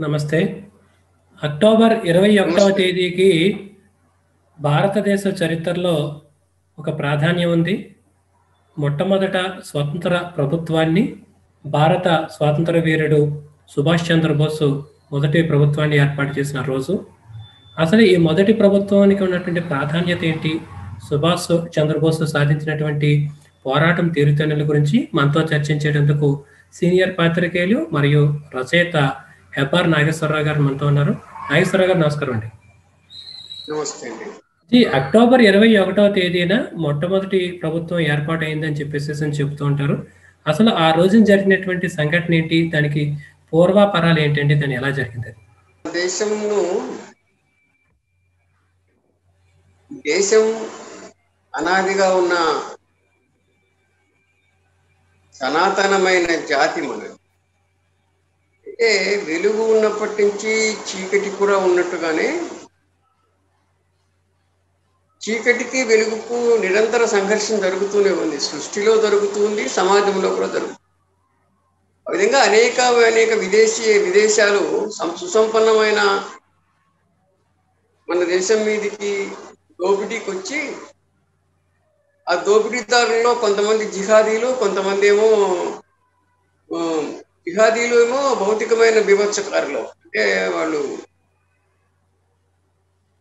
నమస్తే. అక్టోబర్ ఇరవై ఒకటవ తేదీకి భారతదేశ చరిత్రలో ఒక ప్రాధాన్యం ఉంది. మొట్టమొదట స్వతంత్ర ప్రభుత్వాన్ని భారత స్వాతంత్ర వీరుడు సుభాష్ చంద్రబోసు మొదటి ప్రభుత్వాన్ని ఏర్పాటు చేసిన రోజు. అసలు ఈ మొదటి ప్రభుత్వానికి ఉన్నటువంటి ప్రాధాన్యత ఏంటి? సుభాష్ చంద్రబోసు సాధించినటువంటి పోరాటం తీరుతెన్నుల గురించి మనతో చర్చించేటందుకు సీనియర్ పాత్రికేయులు మరియు రచయిత హెబ్బార్ నాగేశ్వరరావు గారు మనతో ఉన్నారు. నాగేశ్వరరావు గారు నమస్కారం అండి. నమస్తే అండి. ఈ అక్టోబర్ ఇరవై ఒకటవ తేదీన మొట్టమొదటి ప్రభుత్వం ఏర్పాటైందని చెప్పేసి అని చెబుతూ ఉంటారు. అసలు ఆ రోజున జరిగినటువంటి సంఘటన ఏంటి? దానికి పూర్వాపరాలు ఏంటంటే దాని ఎలా జరిగింది? దేశంను దేశం అనాదిగా ఉన్న సనాతనమైన జాతి మనది. అంటే వెలుగు ఉన్నప్పటి నుంచి చీకటి కూడా ఉన్నట్టుగానే చీకటికి వెలుగుకు నిరంతర సంఘర్షణ జరుగుతూనే ఉంది. సృష్టిలో జరుగుతుంది సమాజంలో కూడా జరుగుతుంది ఆ విధంగా అనేక అనేక విదేశీ విదేశాలు సం- సుసంపన్నమైన మన దేశం మీదకి దోపిడీకి వచ్చి ఆ దోపిడీదారుల్లో కొంతమంది జిహాదీలు కొంతమంది ఏమో ఇహాదీలు ఏమో భౌతికమైన వివత్సకారులు అంటే వాళ్ళు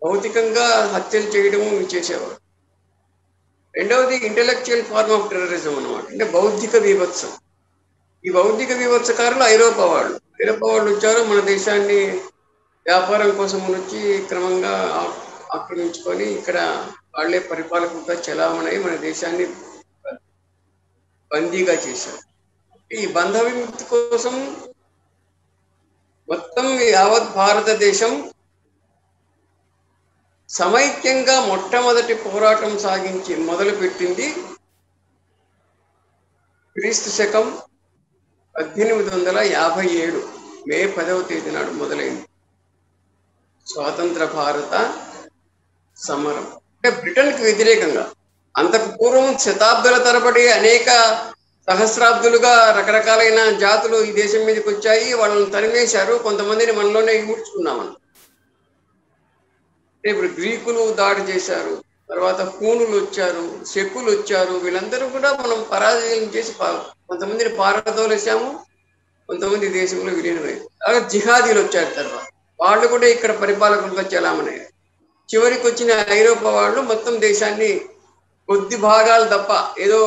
భౌతికంగా హత్యలు చేయడము చేసేవారు. రెండవది ఇంటలెక్చువల్ ఫార్మ్ ఆఫ్ టెర్రరిజం అన్నమాట. అంటే బౌద్ధిక వివత్సం ఈ బౌద్ధిక వివత్సకారులు ఐరోపా వాళ్ళు. ఐరోపా వాళ్ళు వచ్చారు మన దేశాన్ని వ్యాపారం కోసం వచ్చి క్రమంగా ఆక్రమించుకొని ఇక్కడ వాళ్ళే పరిపాలకులుగా చలామణి మన దేశాన్ని బందీగా చేశారు. ఈ బంధ విముక్తి కోసం మొత్తం యావత్ భారతదేశం సమైక్యంగా మొట్టమొదటి పోరాటం సాగించి మొదలుపెట్టింది క్రీస్తు శకం పద్దెనిమిది వందల యాభై ఏడు మే పదవ తేదీ నాడు మొదలైంది. స్వాతంత్ర భారత సమరం. అంటే బ్రిటన్కి వ్యతిరేకంగా అంతకు పూర్వం శతాబ్దాల తరబడి అనేక సహస్రాబ్దులుగా రకరకాలైన జాతులు ఈ దేశం మీదకి వచ్చాయి. వాళ్ళని తరిమేశారు. కొంతమందిని మనలోనే ఊడ్చుకున్నామని. ఇప్పుడు గ్రీకులు దాడి చేశారు. తర్వాత పూనులు వచ్చారు శకులు వచ్చారు. వీళ్ళందరూ కూడా మనం పరాజయం చేసి కొంతమందిని పారదోలేసాము కొంతమంది దేశంలో విలీనమయ్యారు అలాగే జిహాదీలు వచ్చారు తర్వాత. వాళ్ళు కూడా ఇక్కడ పరిపాలకులుగా చలామణయ్యారు. చివరికి వచ్చిన ఐరోపా వాళ్ళు మొత్తం దేశాన్ని కొద్ది భాగాలు తప్ప ఏదో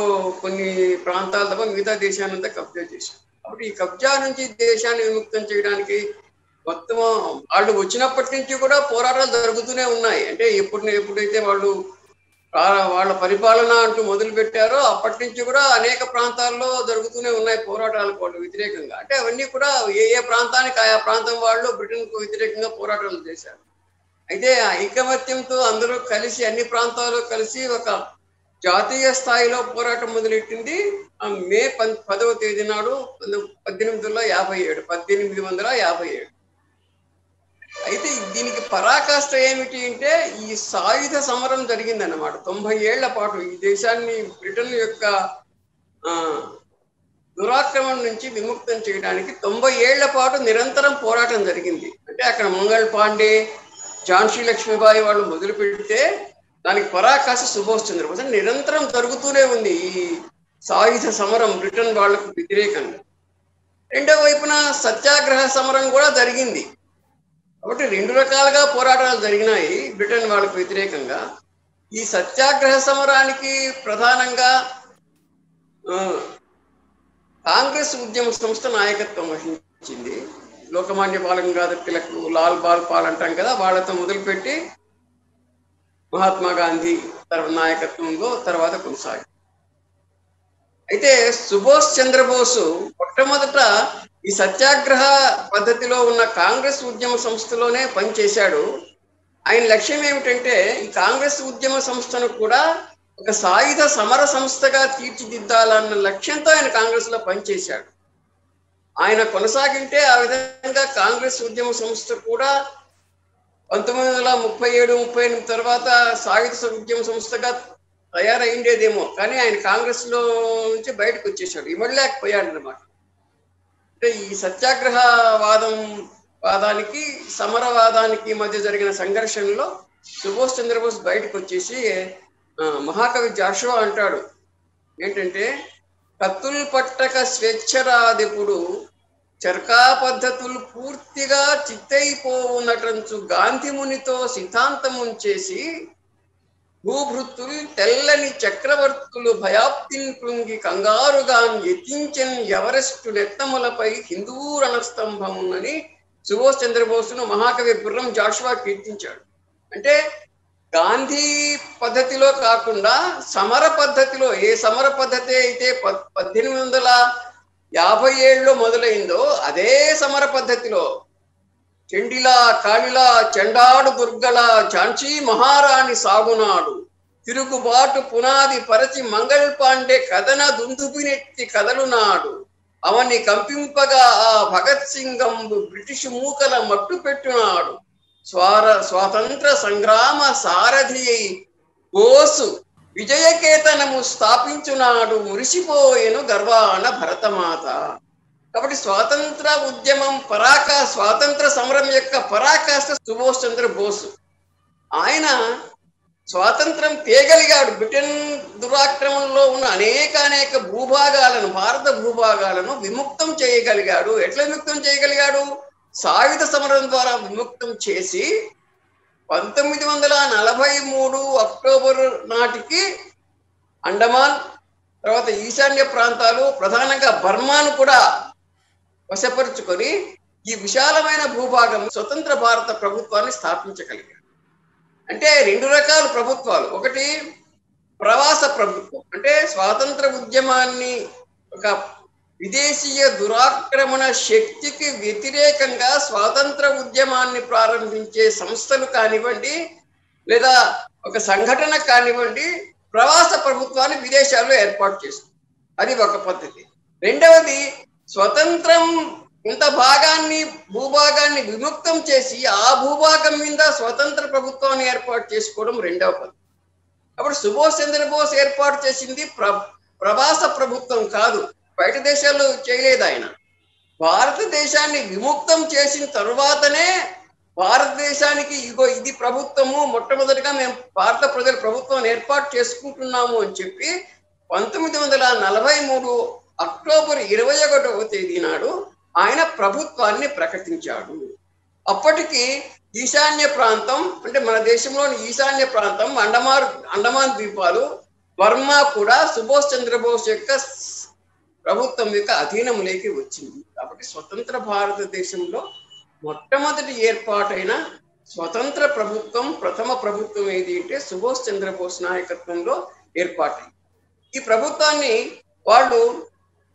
కొన్ని ప్రాంతాలు తప్ప మిగతా దేశానంతా కబ్జా చేశారు. అప్పుడు ఈ కబ్జా నుంచి దేశాన్ని విముక్తం చేయడానికి మొత్తం వాళ్ళు వచ్చినప్పటి నుంచి కూడా పోరాటాలు జరుగుతూనే ఉన్నాయి. అంటే ఎప్పుడు ఎప్పుడైతే వాళ్ళు వాళ్ళ పరిపాలన అంటూ మొదలు పెట్టారో అప్పటి నుంచి కూడా అనేక ప్రాంతాల్లో జరుగుతూనే ఉన్నాయి పోరాటాలు వాళ్ళు వ్యతిరేకంగా. అంటే అవన్నీ కూడా ఏ ఏ ప్రాంతానికి ఆయా ప్రాంతం వాళ్ళు బ్రిటన్కు వ్యతిరేకంగా పోరాటాలు చేశారు. అయితే ఆ ఐకమత్యంతో అందరూ కలిసి అన్ని ప్రాంతాలు కలిసి ఒక జాతీయ స్థాయిలో పోరాటం మొదలెట్టింది? ఆ మే పన్ పదవ తేదీ నాడు పద్దెనిమిది వందల యాభై ఏడు పద్దెనిమిది వందల యాభై ఏడు. అయితే దీనికి పరాకాష్ట ఏమిటి అంటే ఈ సాయుధ సమరం జరిగిందన్నమాట. తొంభై ఏళ్ళ పాటు ఈ దేశాన్ని బ్రిటన్ యొక్క ఆ, దురాక్రమణ నుంచి విముక్తం చేయడానికి తొంభై ఏళ్ళ పాటు నిరంతరం పోరాటం జరిగింది. అంటే అక్కడ మంగళ్ పాండే ఝాన్సీ లక్ష్మీబాయి వాళ్ళు మొదలు పెడితే దానికి పరాకాశ సుభాష్ చంద్రబోస్ నిరంతరం జరుగుతూనే ఉంది ఈ సాయుధ సమరం బ్రిటన్ వాళ్ళకు వ్యతిరేకంగా. రెండో వైపున సత్యాగ్రహ సమరం కూడా జరిగింది. కాబట్టి రెండు రకాలుగా పోరాటాలు జరిగినాయి బ్రిటన్ వాళ్ళకు వ్యతిరేకంగా. ఈ సత్యాగ్రహ సమరానికి ప్రధానంగా ఆ, కాంగ్రెస్ ఉద్యమ సంస్థ నాయకత్వం వహించింది. లోకమాన్య బాలగంగాధర్ తిలక్ లాల్ బాల్ పాల్ అంటాం కదా వాళ్ళతో మొదలుపెట్టి మహాత్మా గాంధీ నాయకత్వంలో తర్వాత కొనసాగి అయితే సుభాష్ చంద్రబోసు మొట్టమొదట ఈ సత్యాగ్రహ పద్ధతిలో ఉన్న కాంగ్రెస్ ఉద్యమ సంస్థలోనే పనిచేశాడు. ఆయన లక్ష్యం ఏమిటంటే ఈ కాంగ్రెస్ ఉద్యమ సంస్థను కూడా ఒక సాయుధ సమర సంస్థగా తీర్చిదిద్దాలన్న లక్ష్యంతో ఆయన కాంగ్రెస్లో పనిచేశాడు. ఆయన కొనసాగింటే ఆ విధంగా కాంగ్రెస్ ఉద్యమ సంస్థ కూడా పంతొమ్మిది వందల ముప్పై ఏడు ముప్పై ఎనిమిది తర్వాత సాయుధ సౌద్యం సంస్థగా తయారైండేదేమో. కానీ ఆయన కాంగ్రెస్లో నుంచి బయటకు వచ్చేసాడు ఇవ్వలేకపోయాడు అనమాట అంటే ఈ సత్యాగ్రహ వాదం వాదానికి సమరవాదానికి మధ్య జరిగిన సంఘర్షణలో సుభాష్ చంద్రబోస్ బయటకు వచ్చేసి మహాకవి జాషువా అంటాడు. ఏంటంటే కత్తులు పట్టక స్వేచ్ఛరాదిపుడు చర్కా పద్ధతులు పూర్తిగా చిత్తైపోవునటంచు గాంధీ మునితో సిద్ధాంతమున్ చేసి భూభృత్తులు తెల్లని చక్రవర్తులు భయాప్తిని కృంగి కంగారుగాన్ యతించిన ఎవరెస్టు నెత్తములపై హిందూ రణస్తంభమునని సుభాష్ చంద్రబోసును మహాకవి గుర్రం జాషువా కీర్తించాడు. అంటే గాంధీ పద్ధతిలో కాకుండా సమర పద్ధతిలో ఏ సమర పద్ధతి అయితే పద్దెనిమిది వందల యాభై ఏళ్ళలో మొదలైందో అదే సమర పద్ధతిలో. చెండిలా కాళిలా చెండాడు దుర్గల ఝాన్సీ మహారాణి సాగునాడు. తిరుగుబాటు పునాది పరచి మంగళ్ పాండే కథన దుందుబినెత్తి కదలునాడు. అవని కంపింపగా ఆ భగత్ సింగంబు బ్రిటిష్ మూకల మట్టు పెట్టునాడు. స్వార స్వాతంత్ర సంగ్రామ సారథి బోసు విజయకేతనము స్థాపించునాడు మురిసిపోయెను గర్వాణ భరతమాత. కాబట్టి స్వాతంత్ర ఉద్యమం పరాకా స్వాతంత్ర సమరం యొక్క పరాకాష్ట సుభాష్ చంద్ర బోసు. ఆయన స్వాతంత్రం తేగలిగాడు. బ్రిటన్ దురాక్రమంలో ఉన్న అనేక అనేక భూభాగాలను భారత భూభాగాలను విముక్తం చేయగలిగాడు. ఎట్లా విముక్తం చేయగలిగాడు? సాయుధ సమరం ద్వారా విముక్తం చేసి పంతొమ్మిది వందల నలభై మూడు అక్టోబర్ నాటికి అండమాన్ తర్వాత ఈశాన్య ప్రాంతాలు ప్రధానంగా బర్మాను కూడా వశపరుచుకొని ఈ విశాలమైన భూభాగం స్వతంత్ర భారత ప్రభుత్వాన్ని స్థాపించగలిగారు. అంటే రెండు రకాల ప్రభుత్వాలు. ఒకటి ప్రవాస ప్రభుత్వం. అంటే స్వాతంత్ర ఉద్యమాన్ని ఒక విదేశీయ దురాక్రమణ శక్తికి వ్యతిరేకంగా స్వాతంత్ర ఉద్యమాన్ని ప్రారంభించే సంస్థలు కానివ్వండి లేదా ఒక సంఘటన కానివ్వండి ప్రవాస ప్రభుత్వాన్ని విదేశాల్లో ఏర్పాటు చేస్తుంది. అది ఒక పద్ధతి. రెండవది స్వతంత్రం ఇంత భాగాన్ని భూభాగాన్ని విముక్తం చేసి ఆ భూభాగం మీద స్వతంత్ర ప్రభుత్వాన్ని ఏర్పాటు చేసుకోవడం రెండవ పద్ధతి. అప్పుడు సుభాష్ చంద్రబోస్ ఏర్పాటు చేసింది ప్ర ప్రవాస ప్రభుత్వం కాదు. బయట దేశాల్లో చేయలేదు ఆయన. భారతదేశాన్ని విముక్తం చేసిన తరువాతనే భారతదేశానికి ఇగో ఇది ప్రభుత్వము మొట్టమొదటిగా మేము భారత ప్రజల ప్రభుత్వం ఏర్పాటు చేసుకుంటున్నాము అని చెప్పి పంతొమ్మిది వందల నలభై మూడు అక్టోబర్ ఇరవై ఒకటవ తేదీ నాడు ఆయన ప్రభుత్వాన్ని ప్రకటించాడు. అప్పటికి ఈశాన్య ప్రాంతం అంటే మన దేశంలోని ఈశాన్య ప్రాంతం అండమాన్ అండమాన్ ద్వీపాలు బర్మా కూడా సుభాష్ చంద్రబోస్ యొక్క ప్రభుత్వం యొక్క అధీనంలోకి వచ్చింది. కాబట్టి స్వతంత్ర భారతదేశంలో మొట్టమొదటి ఏర్పాటైన స్వతంత్ర ప్రభుత్వం ప్రథమ ప్రభుత్వం ఏది అంటే సుభాష్ చంద్రబోస్ నాయకత్వంలో ఏర్పాటైంది. ఈ ప్రభుత్వాన్ని వాళ్ళు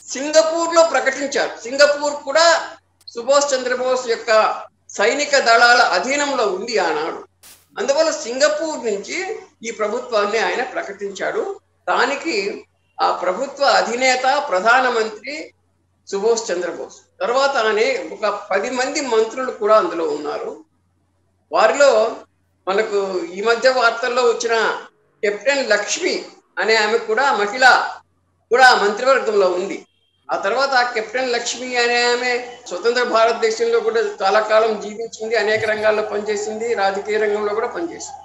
సింగపూర్లో ప్రకటించారు. సింగపూర్ కూడా సుభాష్ చంద్రబోస్ యొక్క సైనిక దళాల అధీనంలో ఉంది ఆనాడు. అందువల్ల సింగపూర్ నుంచి ఈ ప్రభుత్వాన్ని ఆయన ప్రకటించాడు. దానికి ఆ ప్రభుత్వ అధినేత ప్రధానమంత్రి సుభాష్ చంద్రబోస్. తర్వాత అనే ఒక పది మంది మంత్రులు కూడా అందులో ఉన్నారు. వారిలో మనకు ఈ మధ్య వార్తల్లో వచ్చిన కెప్టెన్ లక్ష్మి అనే ఆమె కూడా మహిళ కూడా మంత్రివర్గంలో ఉంది. ఆ తర్వాత కెప్టెన్ లక్ష్మి అనే ఆమె స్వతంత్ర భారతదేశంలో కూడా చాలా కాలం జీవించింది అనేక రంగాల్లో పనిచేసింది రాజకీయ రంగంలో కూడా పనిచేసింది.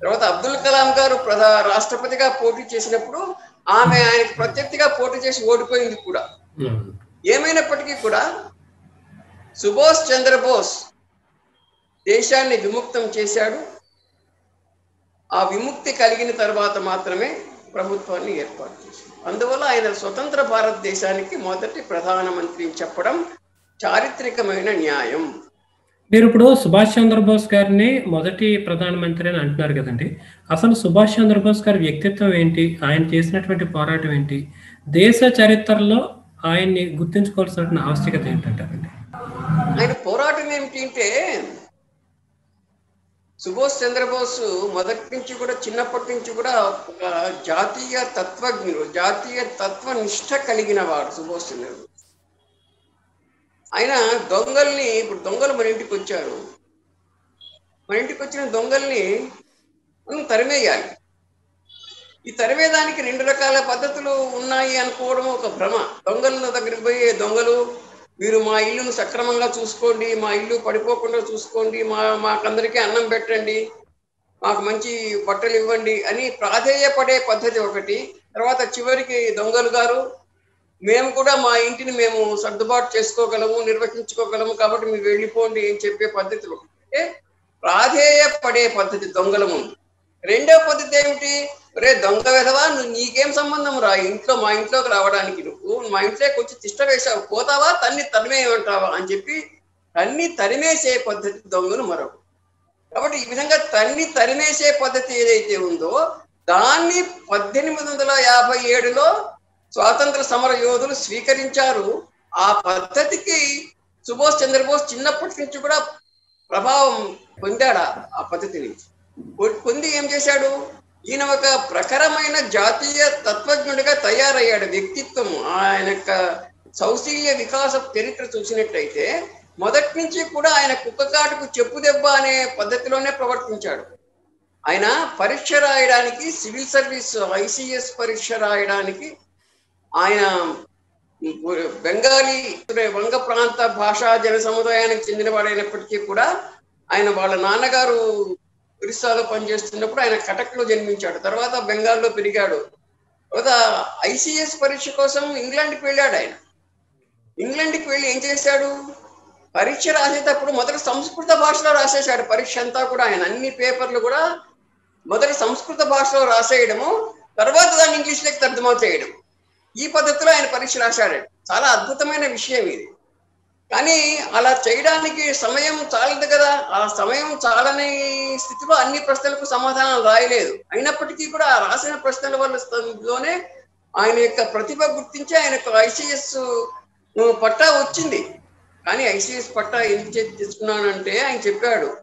తర్వాత అబ్దుల్ కలాం గారు ప్రధా రాష్ట్రపతిగా పోటీ చేసినప్పుడు ఆమె ఆయనకు ప్రత్యర్థిగా పోటీ చేసి ఓడిపోయింది కూడా. ఏమైనప్పటికీ కూడా సుభాష్ చంద్రబోస్ దేశాన్ని విముక్తం చేశాడు. ఆ విముక్తి కలిగిన తర్వాత మాత్రమే ప్రభుత్వాన్ని ఏర్పాటు చేశాడు అందువల్ల ఆయన స్వతంత్ర భారతదేశానికి మొదటి ప్రధానమంత్రి చెప్పడం చారిత్రకమైన న్యాయం. మీరు ఇప్పుడు సుభాష్ చంద్రబోస్ గారిని మొదటి ప్రధానమంత్రి అని అంటున్నారు కదండి. అసలు సుభాష్ చంద్రబోస్ గారి వ్యక్తిత్వం ఏంటి? ఆయన చేసినటువంటి పోరాటం ఏంటి? దేశ చరిత్రలో ఆయన్ని గుర్తుంచుకోవాల్సిన ఆవశ్యకత ఏంటంటారండి? ఆయన పోరాటం ఏమిటి అంటే సుభాష్ చంద్రబోస్ మొదటి నుంచి కూడా చిన్నప్పటి నుంచి కూడా ఒక జాతీయ తత్వజ్ఞుడు జాతీయ తత్వ నిష్ట కలిగిన వాడు సుభాష్ చంద్రబోస్. ఆయన దొంగల్ని ఇప్పుడు దొంగలు మన ఇంటికి వచ్చారు. మన ఇంటికి వచ్చిన దొంగల్ని మనం తరిమేయాలి. ఈ తరిమేదానికి రెండు రకాల పద్ధతులు ఉన్నాయి అనుకోవడం ఒక భ్రమ. దొంగల దగ్గరికి పోయే దొంగలు మీరు మా ఇల్లును సక్రమంగా చూసుకోండి మా ఇల్లు పడిపోకుండా చూసుకోండి మా మాకందరికీ అన్నం పెట్టండి మాకు మంచి బట్టలు ఇవ్వండి అని ప్రాధేయపడే పద్ధతి ఒకటి. తర్వాత చివరికి దొంగలు గారు మేము కూడా మా ఇంటిని మేము సర్దుబాటు చేసుకోగలము నిర్వహించుకోగలము కాబట్టి మీరు వెళ్ళిపోండి అని చెప్పే పద్ధతి ఒకటి ప్రాధేయ ప్రాధేయపడే పద్ధతి దొంగల ముందు రెండో పద్ధతి ఏమిటి? రే దొంగ విధవా నువ్వు నీకేం సంబంధం రా? ఇంట్లో మా ఇంట్లోకి రావడానికి నువ్వు మా ఇంట్లోకి వచ్చి తిష్ట వేసావు పోతావా? తన్ని తరిమేయమంటావా అని చెప్పి తన్ని తరిమేసే పద్ధతి దొంగలు మరొక కాబట్టి ఈ విధంగా తన్ని తరిమేసే పద్ధతి ఏదైతే ఉందో దాన్ని పద్దెనిమిది వందల యాభై ఏడులో స్వాతంత్ర సమర యోధులు స్వీకరించారు. ఆ పద్ధతికి సుభాష్ చంద్రబోస్ చిన్నప్పటి నుంచి కూడా ప్రభావం పొందాడు ఆ పద్ధతి నుంచి. పొంది ఏం చేశాడు? ఈయన ఒక ప్రఖరమైన జాతీయ తత్వజ్ఞుడిగా తయారయ్యాడు వ్యక్తిత్వం ఆయన యొక్క సౌశీల్య వికాస చరిత్ర చూసినట్టయితే మొదటి నుంచి కూడా ఆయన కుక్కకాటుకు చెప్పు దెబ్బ అనే పద్ధతిలోనే ప్రవర్తించాడు. ఆయన పరీక్ష రాయడానికి సివిల్ సర్వీస్ ఐసిఎస్ పరీక్ష రాయడానికి ఆయన బెంగాలీ వంగ ప్రాంత భాషా జన సముదాయానికి చెందినవాడైనప్పటికీ కూడా ఆయన వాళ్ళ నాన్నగారు ఒరిస్సాలో పనిచేస్తున్నప్పుడు ఆయన కటక్లో జన్మించాడు. తర్వాత బెంగాల్లో పెరిగాడు. తర్వాత ఐసిఎస్ పరీక్ష కోసం ఇంగ్లాండ్కి వెళ్ళాడు ఆయన. ఇంగ్లాండ్కి వెళ్ళి ఏం చేశాడు? పరీక్ష రాసేటప్పుడు మొదట సంస్కృత భాషలో రాసేశాడు. పరీక్ష అంతా కూడా ఆయన. అన్ని పేపర్లు కూడా మొదట సంస్కృత భాషలో రాసేయడము తర్వాత దాన్ని ఇంగ్లీష్లోకి తర్జుమా చేయడం. ఈ పద్ధతిలో ఆయన పరీక్ష రాశాడు చాలా అద్భుతమైన విషయం ఇది. కానీ అలా చేయడానికి సమయం చాలదు కదా. ఆ సమయం చాలని స్థితిలో అన్ని ప్రశ్నలకు సమాధానం రాయలేదు. అయినప్పటికీ కూడా ఆ రాసిన ప్రశ్నల వల్లలోనే ఆయన యొక్క ప్రతిభ గుర్తించి ఆయన ఐసిఎస్ పట్టా వచ్చింది. కానీ ఐసిఎస్ పట్టా ఎందుకు చేతి ఆయన చెప్పాడు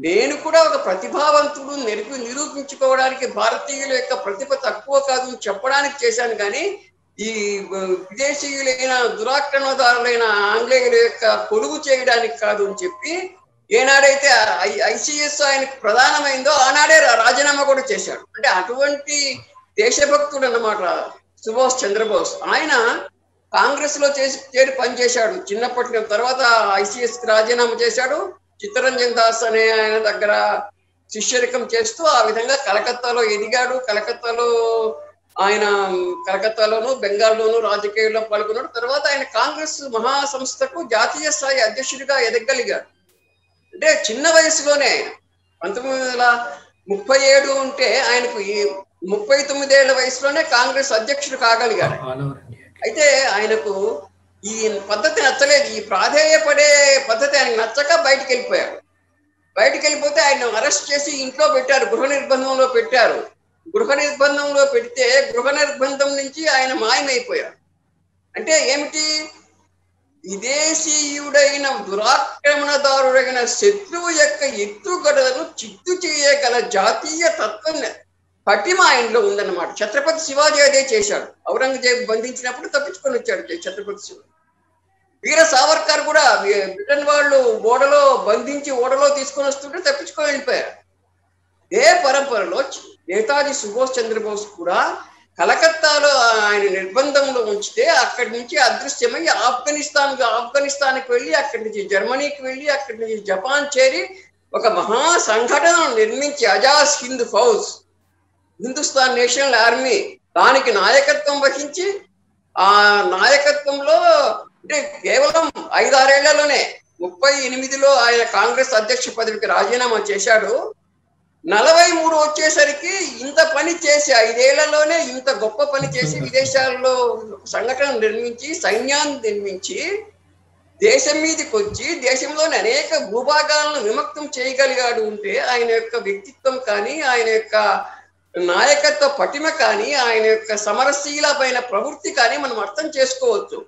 నేను కూడా ఒక ప్రతిభావంతుడు నిరూపించుకోవడానికి భారతీయుల యొక్క ప్రతిభ తక్కువ కాదు అని చెప్పడానికి చేశాను. కానీ ఈ విదేశీయులైన దురాక్రమణదారులైన ఆంగ్లేయుల యొక్క కొలువు చేయడానికి కాదు అని చెప్పి ఏనాడైతే ఐసిఎస్ ఆయనకు ప్రధానమైందో ఆనాడే రాజీనామా కూడా చేశాడు. అంటే అటువంటి దేశభక్తుడు అన్నమాట సుభాష్ చంద్రబోస్. ఆయన కాంగ్రెస్లో చేసి చేరి పనిచేశాడు. చిన్నప్పటి తర్వాత ఐసిఎస్కి రాజీనామా చేశాడు. చిత్తరంజన్ దాస్ అనే ఆయన దగ్గర శిష్యరికం చేస్తూ ఆ విధంగా కలకత్తాలో ఎదిగాడు. కలకత్తాలో ఆయన కలకత్తాలోను బెంగాల్లోను రాజకీయాల్లో పాల్గొన్నాడు. తర్వాత ఆయన కాంగ్రెస్ మహాసంస్థకు జాతీయ స్థాయి అధ్యక్షుడిగా ఎదగలిగాడు. అంటే చిన్న వయసులోనే పంతొమ్మిది వందల ముప్పై ఏడు ఉంటే ఆయనకు ఈ ముప్పై తొమ్మిదేళ్ళ వయసులోనే కాంగ్రెస్ అధ్యక్షుడు కాగలిగాడు. అయితే ఆయనకు ఈ పద్ధతి నచ్చలేదు. ఈ ప్రాధేయపడే పద్ధతి ఆయనకు నచ్చక బయటికి వెళ్ళిపోయాడు బయటికి వెళ్ళిపోతే ఆయన అరెస్ట్ చేసి ఇంట్లో పెట్టారు. గృహ నిర్బంధంలో పెట్టారు. గృహ నిర్బంధంలో పెడితే గృహ నిర్బంధం నుంచి ఆయన మాయమైపోయాడు. అంటే ఏమిటి? విదేశీయుడైన దురాక్రమణదారుడైన శత్రువు యొక్క ఎత్తుగడలను చిత్తు చేయగల జాతీయ తత్వం పటిమ ఆయనలో ఉందన్నమాట. ఛత్రపతి శివాజీ అదే చేశాడు. ఔరంగజేబ్ బంధించినప్పుడు తప్పించుకొని వచ్చాడు ఛత్రపతి శివాజీ. వీర సావర్కర్ కూడా బ్రిటన్ వాళ్ళు ఓడలో బంధించి ఓడలో తీసుకొని వస్తుంటే తప్పించుకొని వెళ్ళిపోయారు. ఏ పరంపరలో నేతాజీ సుభాష్ చంద్రబోస్ కూడా కలకత్తాలో ఆయన నిర్బంధంలో ఉంచితే అక్కడి నుంచి అదృశ్యమై ఆఫ్ఘనిస్తాన్ ఆఫ్ఘనిస్తాన్కి వెళ్ళి అక్కడి నుంచి జర్మనీకి వెళ్ళి అక్కడి నుంచి జపాన్ చేరి ఒక మహా సంఘటనను నిర్మించి అజాస్ హింద్ ఫౌజ్ హిందుస్థాన్ నేషనల్ ఆర్మీ దానికి నాయకత్వం వహించి ఆ నాయకత్వంలో అంటే కేవలం ఐదారేళ్ళలోనే ముప్పై ఎనిమిదిలో ఆయన కాంగ్రెస్ అధ్యక్ష పదవికి రాజీనామా చేశాడు. నలభై మూడు వచ్చేసరికి ఇంత పని చేసి ఐదేళ్ళలోనే ఇంత గొప్ప పని చేసి విదేశాల్లో సంఘటన నిర్మించి సైన్యాన్ని నిర్మించి దేశం మీదకి వచ్చి దేశంలోని అనేక భూభాగాలను విముక్తం చేయగలిగాడు ఉంటే ఆయన యొక్క వ్యక్తిత్వం కానీ ఆయన యొక్క నాయకత్వ పటిమ కానీ ఆయన యొక్క సమరశీలమైన ప్రవృత్తి కానీ మనం అర్థం చేసుకోవచ్చు.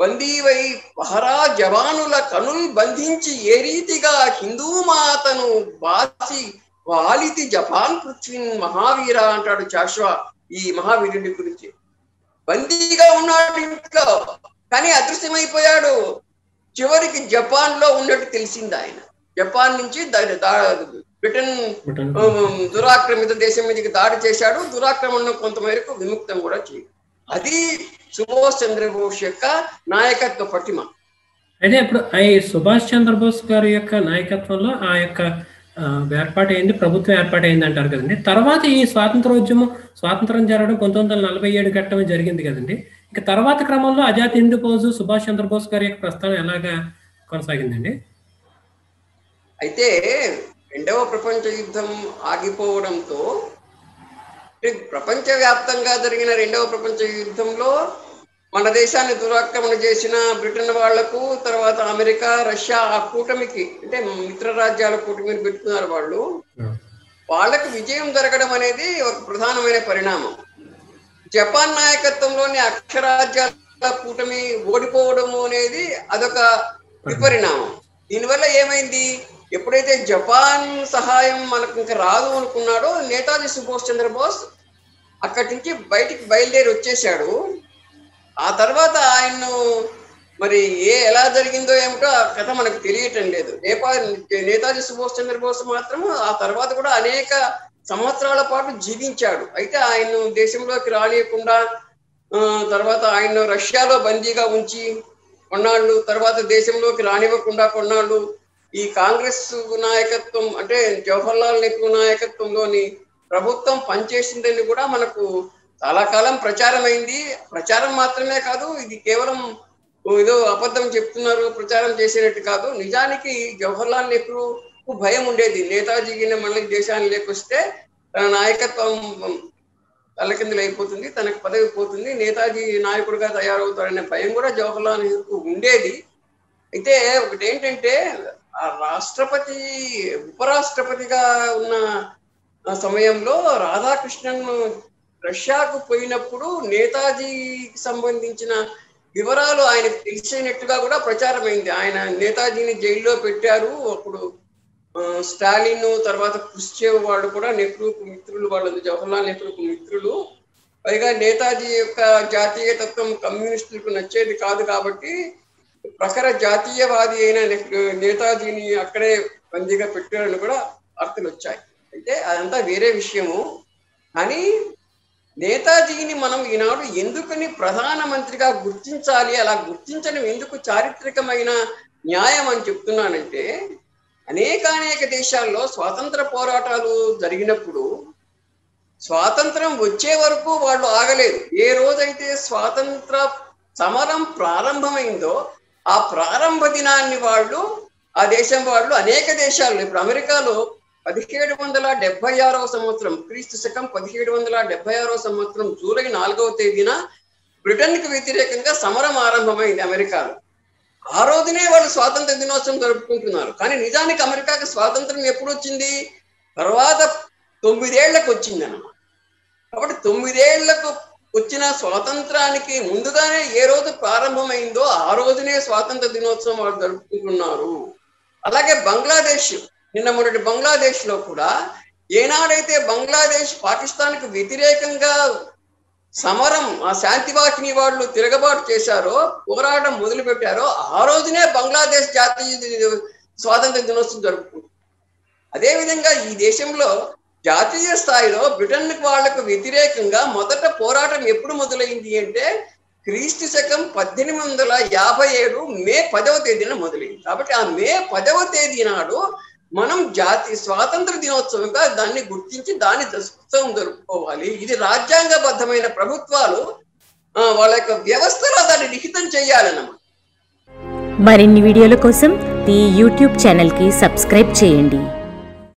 బందీవై పహరా జవానుల కనులు బంధించి ఏ రీతిగా హిందూ మాతను బాసి వాలితి జపాన్ పృథ్వీన్ మహావీర అంటాడు చాశ్వా ఈ మహావీరుడి గురించి. బందీగా ఉన్నాడు ఇంట్లో కానీ అదృశ్యమైపోయాడు. చివరికి జపాన్లో ఉన్నట్టు తెలిసింది ఆయన. జపాన్ నుంచి బ్రిటన్ దురాక్రమిత దేశం మీదకి దాడి చేశాడు. దురాక్రమణను కొంతమేరకు విముక్తం కూడా చేయడు. అది సుభాష్ చంద్రబోస్ యొక్క నాయకత్వ పటిమ అయితే ఇప్పుడు ఈ సుభాష్ చంద్రబోస్ గారి యొక్క నాయకత్వంలో ఆ యొక్క ఆ, ఏర్పాటు అయింది ప్రభుత్వం ఏర్పాటు అయింది అంటారు కదండి. తర్వాత ఈ స్వాతంత్రోద్యమం స్వాతంత్రం జరగడం పంతొమ్మిది వందల నలభై ఏడు ఘట్టమే జరిగింది కదండి. ఇక తర్వాత క్రమంలో ఆజాద్ హిందూ ఫౌజ్ సుభాష్ చంద్రబోస్ గారి యొక్క ప్రస్థానం ఎలాగా కొనసాగిందండి? అయితే రెండవ ప్రపంచ యుద్ధం ఆగిపోవడంతో ప్రపంచవ్యాప్తంగా జరిగిన రెండవ ప్రపంచ యుద్ధంలో మన దేశాన్ని దురాక్రమణ చేసిన బ్రిటన్ వాళ్ళకు తర్వాత అమెరికా రష్యా ఆ కూటమికి అంటే మిత్ర రాజ్యాల కూటమిని పెట్టుకున్నారు వాళ్ళు. వాళ్ళకి విజయం జరగడం అనేది ఒక ప్రధానమైన పరిణామం. జపాన్ నాయకత్వంలోని అక్షరాజ్యాల కూటమి ఓడిపోవడము అనేది అదొక విపరిణామం. దీనివల్ల ఏమైంది? ఎప్పుడైతే జపాన్ సహాయం మనకు ఇంకా రాదు అనుకున్నాడో నేతాజీ సుభాష్ చంద్రబోస్ అక్కడి నుంచి బయటికి బయలుదేరి వచ్చేసాడు ఆ తర్వాత ఆయన్ను మరి ఏ ఎలా జరిగిందో ఏమిటో ఆ కథ మనకు తెలియటం లేదు. నేపా నేతాజీ సుభాష్ చంద్రబోస్ మాత్రం ఆ తర్వాత కూడా అనేక సంవత్సరాల పాటు జీవించాడు. అయితే ఆయన దేశంలోకి రానియకుండా తర్వాత ఆయన్ను రష్యాలో బందీగా ఉంచి కొన్నాళ్ళు తర్వాత దేశంలోకి రానివ్వకుండా కొన్నాళ్ళు ఈ కాంగ్రెస్ నాయకత్వం అంటే జవహర్లాల్ నెహ్రూ నాయకత్వంలోని ప్రభుత్వం పనిచేసిందని కూడా మనకు చాలా కాలం ప్రచారం అయింది ప్రచారం మాత్రమే కాదు ఇది కేవలం ఏదో అబద్ధం చెప్తున్నారు ప్రచారం చేసినట్టు కాదు. నిజానికి జవహర్లాల్ నెహ్రూకు భయం ఉండేది. నేతాజీ మళ్ళీ దేశాన్ని లేకొస్తే తన నాయకత్వం తలకిందులైపోతుంది తనకు పదవి పోతుంది. నేతాజీ నాయకుడిగా తయారవుతాడనే భయం కూడా జవహర్లాల్ నెహ్రూకు ఉండేది. అయితే ఒకటి ఏంటంటే ఆ రాష్ట్రపతి ఉపరాష్ట్రపతిగా ఉన్న సమయంలో రాధాకృష్ణన్ రష్యాకు పోయినప్పుడు నేతాజీకి సంబంధించిన వివరాలు ఆయనకు తెలిసినట్టుగా కూడా ప్రచారమైంది. ఆయన నేతాజీని జైల్లో పెట్టారు. అప్పుడు స్టాలిన్ తర్వాత క్రుశ్చేవ్ వాళ్ళు కూడా నెహ్రూకు మిత్రులు వాళ్ళు జవహర్లాల్ నెహ్రూకు మిత్రులు. పైగా నేతాజీ యొక్క జాతీయ తత్వం కమ్యూనిస్టులకు నచ్చేది కాదు కాబట్టి ప్రఖర జాతీయవాది అయిన నేతాజీని అక్కడే బందీగా పెట్టారని కూడా వార్తలు వచ్చాయి. అయితే అదంతా వేరే విషయము. కానీ నేతాజీని మనం ఈనాడు ఎందుకని ప్రధానమంత్రిగా గుర్తించాలి అలా గుర్తించడం ఎందుకు చారిత్రకమైన న్యాయం అని చెప్తున్నానంటే అనేకానేక దేశాల్లో స్వాతంత్ర పోరాటాలు జరిగినప్పుడు స్వాతంత్రం వచ్చే వరకు వాళ్ళు ఆగలేదు. ఏ రోజైతే స్వాతంత్ర సమరం ప్రారంభమైందో ఆ ప్రారంభ దినాన్ని వాళ్ళు ఆ దేశం వాళ్ళు అనేక దేశాలు. ఇప్పుడు అమెరికాలో పదిహేడు వందల డెబ్బై ఆరవ సంవత్సరం క్రీస్తు శకం పదిహేడు వందల డెబ్బై ఆరవ సంవత్సరం జూలై నాలుగవ తేదీన బ్రిటన్కి వ్యతిరేకంగా సమరం ఆరంభమైంది అమెరికాలో. ఆ రోజునే వాళ్ళు స్వాతంత్ర దినోత్సవం జరుపుకుంటున్నారు. కానీ నిజానికి అమెరికాకి స్వాతంత్రం ఎప్పుడు వచ్చింది తర్వాత తొమ్మిదేళ్ళకు వచ్చింది అన్నమాట కాబట్టి తొమ్మిదేళ్ళకు వచ్చిన స్వాతంత్రానికి ముందుగానే ఏ రోజు ప్రారంభమైందో ఆ రోజునే స్వాతంత్ర దినోత్సవం వాళ్ళు జరుపుకుంటున్నారు. అలాగే బంగ్లాదేశ్ నిన్న మొదటి బంగ్లాదేశ్లో కూడా ఏనాడైతే బంగ్లాదేశ్ పాకిస్తాన్కు వ్యతిరేకంగా సమరం ఆ శాంతివాకిని వాళ్ళు తిరగబాటు చేశారో పోరాటం మొదలు పెట్టారో ఆ రోజునే బంగ్లాదేశ్ జాతీయ స్వాతంత్ర దినోత్సవం జరుపుకుంటుంది అదేవిధంగా ఈ దేశంలో జాతీయ స్థాయిలో బ్రిటన్ వాళ్ళకు వ్యతిరేకంగా మొదట పోరాటం ఎప్పుడు మొదలైంది అంటే క్రీస్తు శకం పద్దెనిమిది వందల యాభై ఏడు మే పదవ తేదీన మొదలైంది. కాబట్టి ఆ మే పదవ తేదీ నాడు మనం జాతి స్వాతంత్ర దినోత్సవంగా దాన్ని గుర్తించి దాని ఉత్సవం జరుపుకోవాలి. ఇది రాజ్యాంగబద్ధమైన ప్రభుత్వాలు వాళ్ళ యొక్క వ్యవస్థలో దాన్ని లిఖితం చేయాలన్నమాట. మరిన్ని వీడియోల కోసం ఈ యూట్యూబ్ ఛానల్కి సబ్స్క్రైబ్ చేయండి.